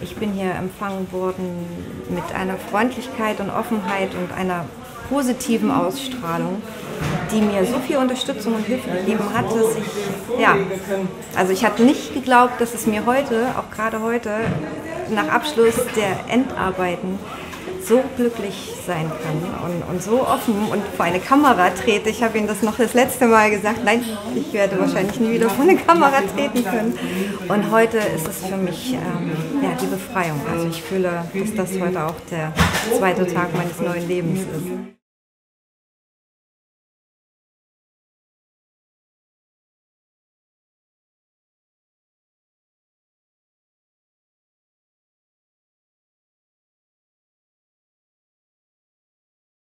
Ich bin hier empfangen worden mit einer Freundlichkeit und Offenheit und einer positiven Ausstrahlung, die mir so viel Unterstützung und Hilfe gegeben hat, dass ich, ja, also ich hatte nicht geglaubt, dass es mir heute, auch gerade heute, nach Abschluss der Endarbeiten, so glücklich sein kann und, und so offen und vor eine Kamera trete. Ich habe Ihnen das noch das letzte Mal gesagt. Nein, ich werde wahrscheinlich nie wieder vor eine Kamera treten können. Und heute ist es für mich ähm, ja, die Befreiung. Also ich fühle, dass das heute auch der zweite Tag meines neuen Lebens ist.